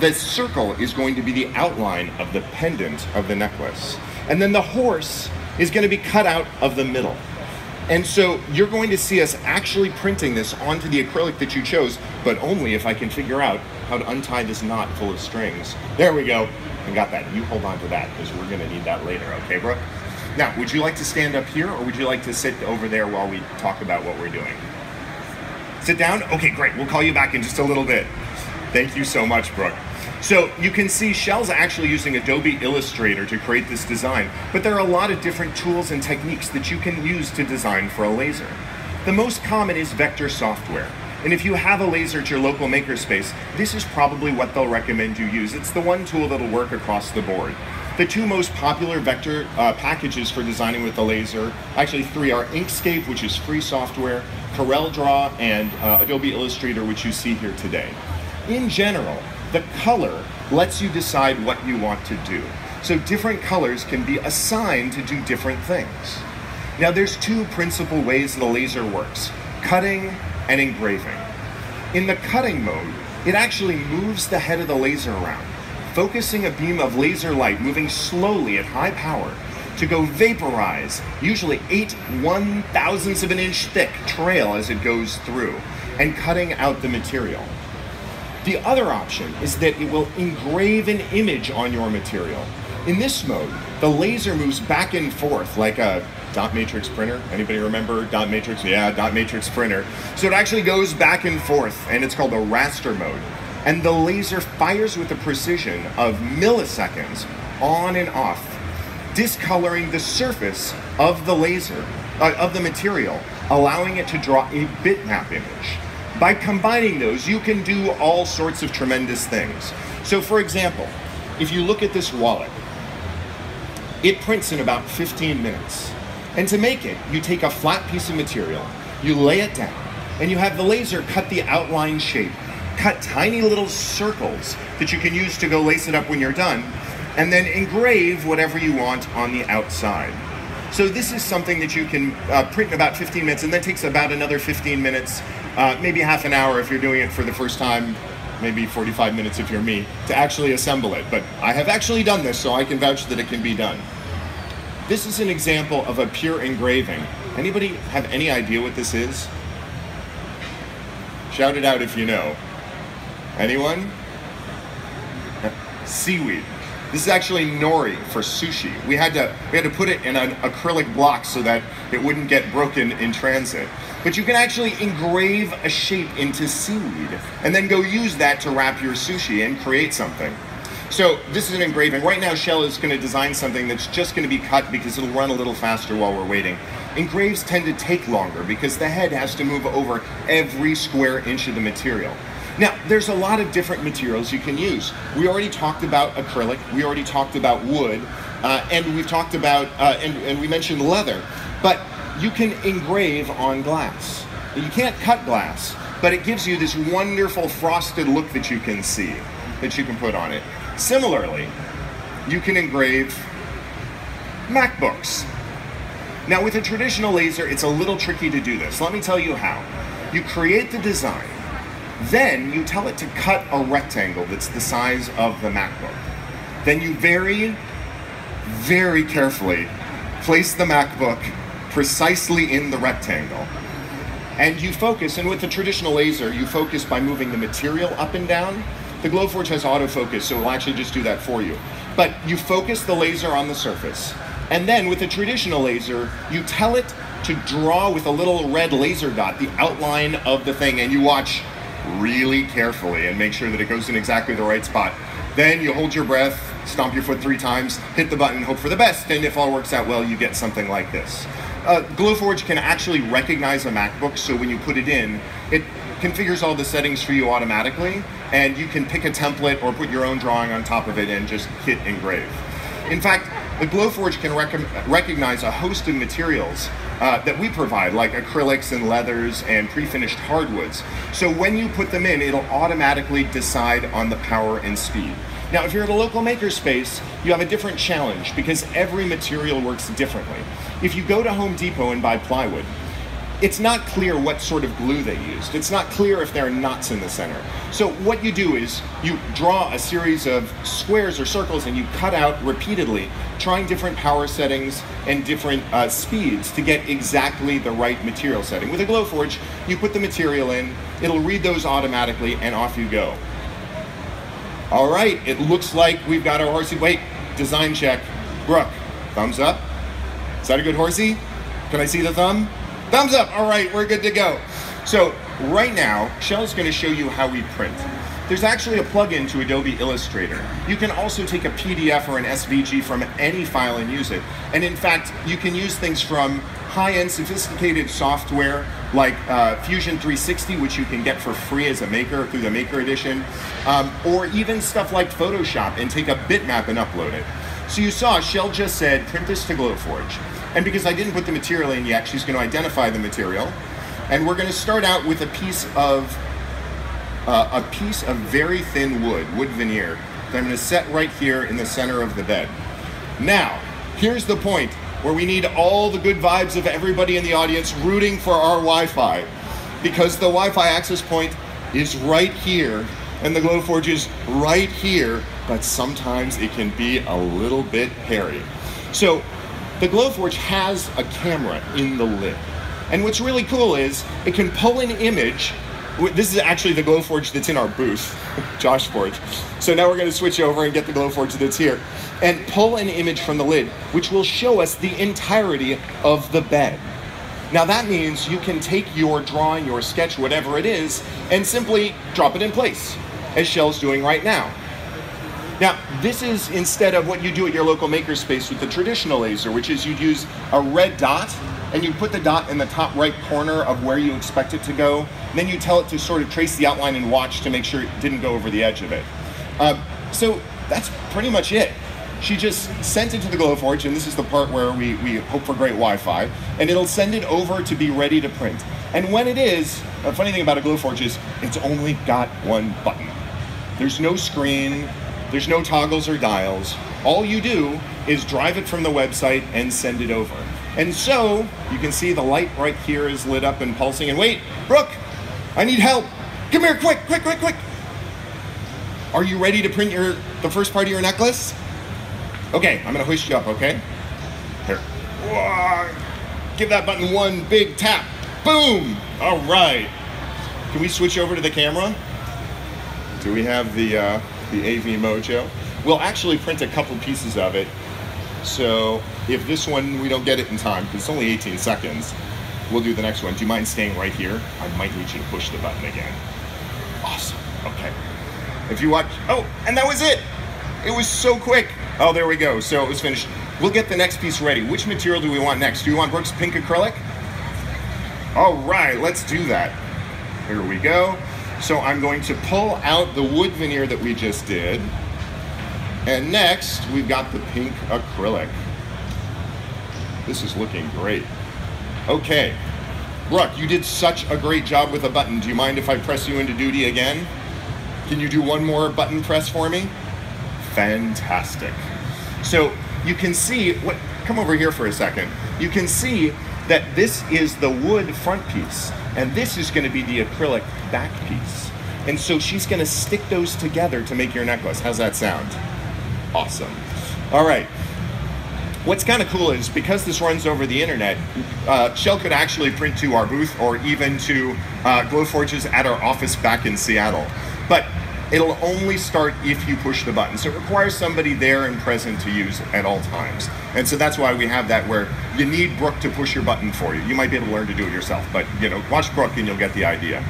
the circle is going to be the outline of the pendant of the necklace. And then the horse is going to be cut out of the middle. And so you're going to see us actually printing this onto the acrylic that you chose, but only if I can figure out how to untie this knot full of strings. There we go. I got that. You hold on to that because we're going to need that later, okay, Brooke? Now, would you like to stand up here or would you like to sit over there while we talk about what we're doing? Sit down? Okay, great. We'll call you back in just a little bit. Thank you so much, Brooke. So you can see Shell's actually using Adobe Illustrator to create this design, but there are a lot of different tools and techniques that you can use to design for a laser. The most common is vector software. And if you have a laser at your local makerspace, this is probably what they'll recommend you use. It's the one tool that'll work across the board. The two most popular vector uh, packages for designing with the laser, actually three, are Inkscape, which is free software, CorelDRAW, and uh, Adobe Illustrator, which you see here today. In general, the color lets you decide what you want to do. So different colors can be assigned to do different things. Now there's two principal ways the laser works, cutting and engraving. In the cutting mode, it actually moves the head of the laser around, focusing a beam of laser light moving slowly at high power to go vaporize, usually eight one thousandths of an inch thick trail as it goes through, and cutting out the material. The other option is that it will engrave an image on your material. In this mode, the laser moves back and forth like a dot matrix printer. Anybody remember dot matrix? Yeah, dot matrix printer. So it actually goes back and forth, and it's called the raster mode. And the laser fires with a precision of milliseconds on and off, discoloring the surface of the laser, uh, of the material, allowing it to draw a bitmap image. By combining those, you can do all sorts of tremendous things. So, for example, if you look at this wallet, it prints in about 15 minutes. And to make it, you take a flat piece of material, you lay it down, and you have the laser cut the outline shape, cut tiny little circles that you can use to go lace it up when you're done, and then engrave whatever you want on the outside. So this is something that you can uh, print in about 15 minutes, and then takes about another 15 minutes, uh, maybe half an hour if you're doing it for the first time, maybe 45 minutes if you're me, to actually assemble it. But I have actually done this, so I can vouch that it can be done. This is an example of a pure engraving. Anybody have any idea what this is? Shout it out if you know. Anyone? Seaweed. This is actually nori for sushi. We had to we had to put it in an acrylic block so that it wouldn't get broken in transit. But you can actually engrave a shape into seaweed and then go use that to wrap your sushi and create something. So this is an engraving. Right now Shell is going to design something that's just going to be cut because it'll run a little faster while we're waiting. Engraves tend to take longer because the head has to move over every square inch of the material. Now, there's a lot of different materials you can use. We already talked about acrylic, we already talked about wood, uh, and we've talked about, uh, and, and we mentioned leather, but you can engrave on glass. You can't cut glass, but it gives you this wonderful frosted look that you can see, that you can put on it. Similarly, you can engrave MacBooks. Now, with a traditional laser, it's a little tricky to do this. Let me tell you how. You create the design, then you tell it to cut a rectangle that's the size of the MacBook. Then you very, very carefully place the MacBook precisely in the rectangle. And you focus, and with the traditional laser, you focus by moving the material up and down. The Glowforge has autofocus, so it'll actually just do that for you. But you focus the laser on the surface. And then with the traditional laser, you tell it to draw with a little red laser dot the outline of the thing, and you watch really carefully and make sure that it goes in exactly the right spot. Then you hold your breath, stomp your foot three times, hit the button, hope for the best, and if all works out well, you get something like this. Uh, Glowforge can actually recognize a MacBook, so when you put it in, it configures all the settings for you automatically, and you can pick a template or put your own drawing on top of it and just hit engrave. In fact, the Glowforge can rec- recognize a host of materials uh, that we provide, like acrylics and leathers and pre-finished hardwoods. So when you put them in, it'll automatically decide on the power and speed. Now, if you're at a local makerspace, you have a different challenge because every material works differently. If you go to Home Depot and buy plywood, it's not clear what sort of glue they used. It's not clear if there are knots in the center. So what you do is you draw a series of squares or circles and you cut out repeatedly, trying different power settings and different uh, speeds to get exactly the right material setting. With a Glowforge, you put the material in, it'll read those automatically, and off you go. All right, it looks like we've got our horsey. Wait, design check. Brooke, thumbs up. Is that a good horsey? Can I see the thumb? Thumbs up. All right, we're good to go. So right now, Shell's going to show you how we print. There's actually a plugin to Adobe Illustrator. You can also take a PDF or an SVG from any file and use it. And in fact, you can use things from high-end sophisticated software like uh, Fusion 360, which you can get for free as a maker through the Maker Edition, um, or even stuff like Photoshop and take a bitmap and upload it. So you saw, Shell just said, print this to Glowforge. And because I didn't put the material in yet, she's going to identify the material. And we're going to start out with a piece of uh, a piece of very thin wood, wood veneer, that I'm going to set right here in the center of the bed. Now, here's the point where we need all the good vibes of everybody in the audience rooting for our Wi-Fi, because the Wi-Fi access point is right here, and the Glowforge is right here, but sometimes it can be a little bit hairy. So the Glowforge has a camera in the lid. And what's really cool is it can pull an image. This is actually the Glowforge that's in our booth, Josh Forge. So now we're going to switch over and get the Glowforge that's here and pull an image from the lid, which will show us the entirety of the bed. Now that means you can take your drawing, your sketch, whatever it is, and simply drop it in place, as Shell's doing right now. Now, this is instead of what you do at your local makerspace with the traditional laser, which is you'd use a red dot and you put the dot in the top right corner of where you expect it to go. then you tell it to sort of trace the outline and watch to make sure it didn't go over the edge of it. Um, so that's pretty much it. She just sent it to the Glowforge, and this is the part where we, we hope for great Wi-Fi, and it'll send it over to be ready to print. And when it is, a funny thing about a Glowforge is it's only got one button. There's no screen, there's no toggles or dials. All you do is drive it from the website and send it over. And so you can see the light right here is lit up and pulsing. And wait, Brooke, I need help. Come here, quick, quick, quick, quick. Are you ready to print your the first part of your necklace? Okay, I'm gonna hoist you up, okay? Here. Whoa. Give that button one big tap. Boom! All right. Can we switch over to the camera? Do we have the uh, the AV Mojo. We'll actually print a couple pieces of it. So if this one, we don't get it in time, because it's only 18 seconds, we'll do the next one. Do you mind staying right here? I might need you to push the button again. Awesome, okay. If you watch, oh, and that was it. It was so quick. Oh, there we go, so it was finished. We'll get the next piece ready. Which material do we want next? Do you want Brooks pink acrylic? All right, let's do that. Here we go. So I'm going to pull out the wood veneer that we just did. And next, we've got the pink acrylic. This is looking great. Okay, Brooke, you did such a great job with the button. Do you mind if I press you into duty again? Can you do one more button press for me? Fantastic. So you can see, what, come over here for a second. You can see that this is the wood front piece. And this is going to be the acrylic back piece. And so she's going to stick those together to make your necklace. How's that sound? Awesome. All right. What's kind of cool is because this runs over the internet, uh, Shell could actually print to our booth or even to uh, Glowforges at our office back in Seattle. But it'll only start if you push the button. So it requires somebody there and present to use at all times. And so that's why we have that where you need Brooke to push your button for you. You might be able to learn to do it yourself, but you know, watch Brooke and you'll get the idea.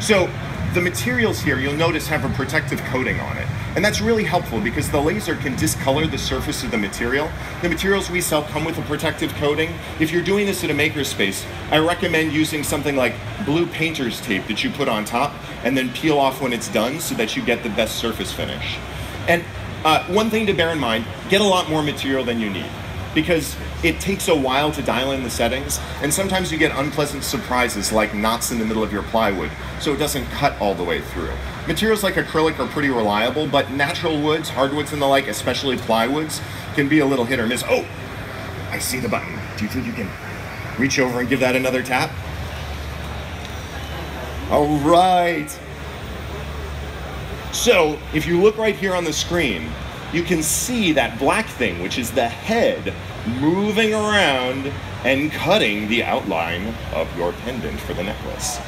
So the materials here, you'll notice have a protective coating on it. And that's really helpful because the laser can discolor the surface of the material. The materials we sell come with a protective coating. If you're doing this at a makerspace, I recommend using something like blue painter's tape that you put on top and then peel off when it's done so that you get the best surface finish. And uh, one thing to bear in mind, get a lot more material than you need because it takes a while to dial in the settings, and sometimes you get unpleasant surprises like knots in the middle of your plywood, so it doesn't cut all the way through. Materials like acrylic are pretty reliable, but natural woods, hardwoods and the like, especially plywoods, can be a little hit or miss. Oh, I see the button. Do you think you can reach over and give that another tap? All right. So if you look right here on the screen, you can see that black thing, which is the head, moving around and cutting the outline of your pendant for the necklace.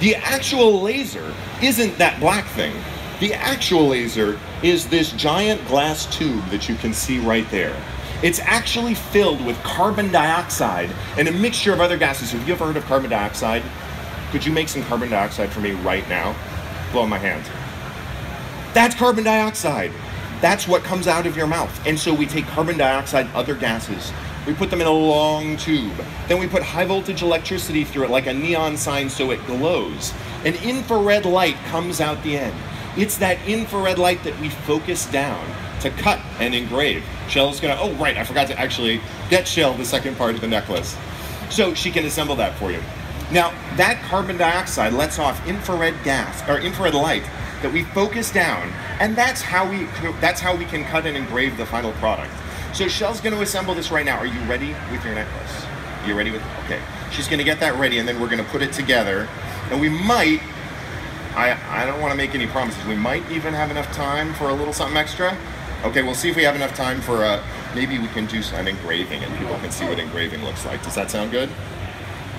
The actual laser isn't that black thing. The actual laser is this giant glass tube that you can see right there. It's actually filled with carbon dioxide and a mixture of other gases. Have you ever heard of carbon dioxide? Could you make some carbon dioxide for me right now? Blow my hand. That's carbon dioxide. That's what comes out of your mouth. And so we take carbon dioxide, other gases, we put them in a long tube. Then we put high voltage electricity through it like a neon sign so it glows. An infrared light comes out the end. It's that infrared light that we focus down to cut and engrave. Shell's gonna, oh right, I forgot to actually get Shell the second part of the necklace. So she can assemble that for you. Now, that carbon dioxide lets off infrared gas, or infrared light, that we focus down, and that's how we, that's how we can cut and engrave the final product. So Shell's gonna assemble this right now. Are you ready with your necklace? You ready with, okay. She's gonna get that ready, and then we're gonna put it together, and we might, I, I don't wanna make any promises, we might even have enough time for a little something extra. Okay, we'll see if we have enough time for, uh, maybe we can do an engraving and people can see what engraving looks like. Does that sound good?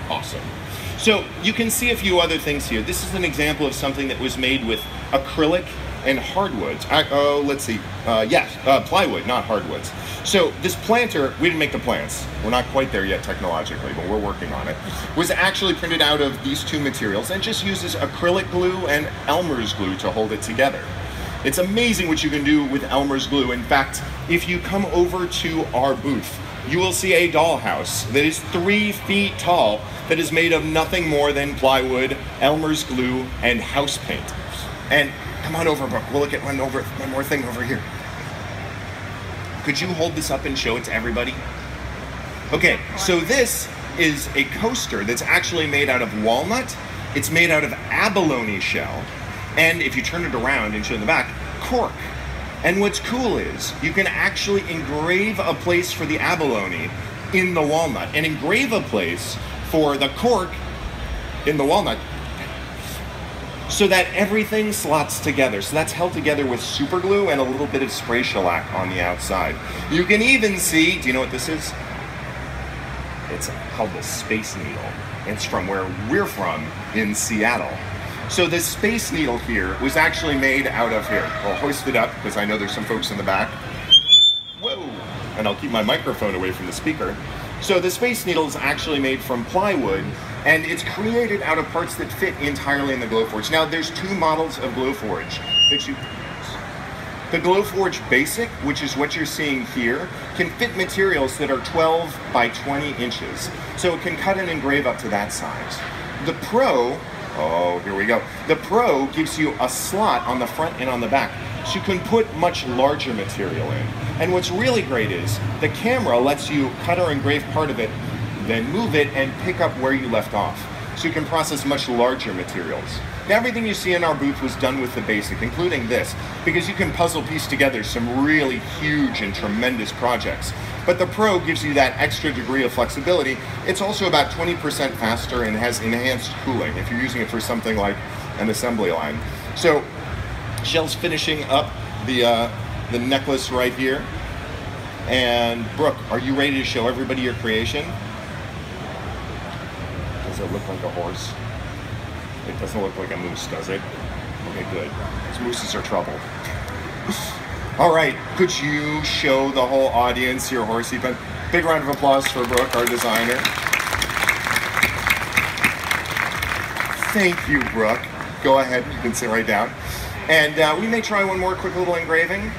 Awesome. So you can see a few other things here. This is an example of something that was made with acrylic and hardwoods. oh, let's see. Uh, yes, uh, plywood, not hardwoods. So this planter, we didn't make the plants. We're not quite there yet technologically, but we're working on it. Was actually printed out of these two materials and just uses acrylic glue and Elmer's glue to hold it together. It's amazing what you can do with Elmer's glue. In fact, if you come over to our booth, you will see a dollhouse that is three feet tall that is made of nothing more than plywood, Elmer's glue, and house paint. And come on over, Brooke. We'll look at one over one more thing over here. Could you hold this up and show it to everybody? Okay, so this is a coaster that's actually made out of walnut. It's made out of abalone shell. And if you turn it around and show in the back, cork. And what's cool is you can actually engrave a place for the abalone in the walnut and engrave a place for the cork in the walnut so that everything slots together. So that's held together with super glue and a little bit of spray shellac on the outside. You can even see, do you know what this is? It's called the Space Needle. It's from where we're from in Seattle. So this Space Needle here was actually made out of here. I'll hoist it up because I know there's some folks in the back. Whoa! And I'll keep my microphone away from the speaker. So the Space Needle is actually made from plywood and it's created out of parts that fit entirely in the Glowforge. Now there's two models of Glowforge that you the Glowforge Basic, which is what you're seeing here, can fit materials that are 12 by 20 inches. So it can cut and engrave up to that size. The Pro Oh, here we go. The Pro gives you a slot on the front and on the back, so you can put much larger material in. And what's really great is the camera lets you cut or engrave part of it, then move it and pick up where you left off. So you can process much larger materials. Now, everything you see in our booth was done with the basic, including this, because you can puzzle piece together some really huge and tremendous projects. But the Pro gives you that extra degree of flexibility. It's also about 20% faster and has enhanced cooling if you're using it for something like an assembly line. So Shell's finishing up the, uh, the necklace right here. And Brooke, are you ready to show everybody your creation? Does it look like a horse? It doesn't look like a moose, does it? Okay, good. These mooses are trouble. All right, could you show the whole audience your horsey pen? Big round of applause for Brooke, our designer. Thank you, Brooke. Go ahead, you can sit right down. And uh, we may try one more quick little engraving.